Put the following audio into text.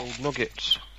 gold nuggets.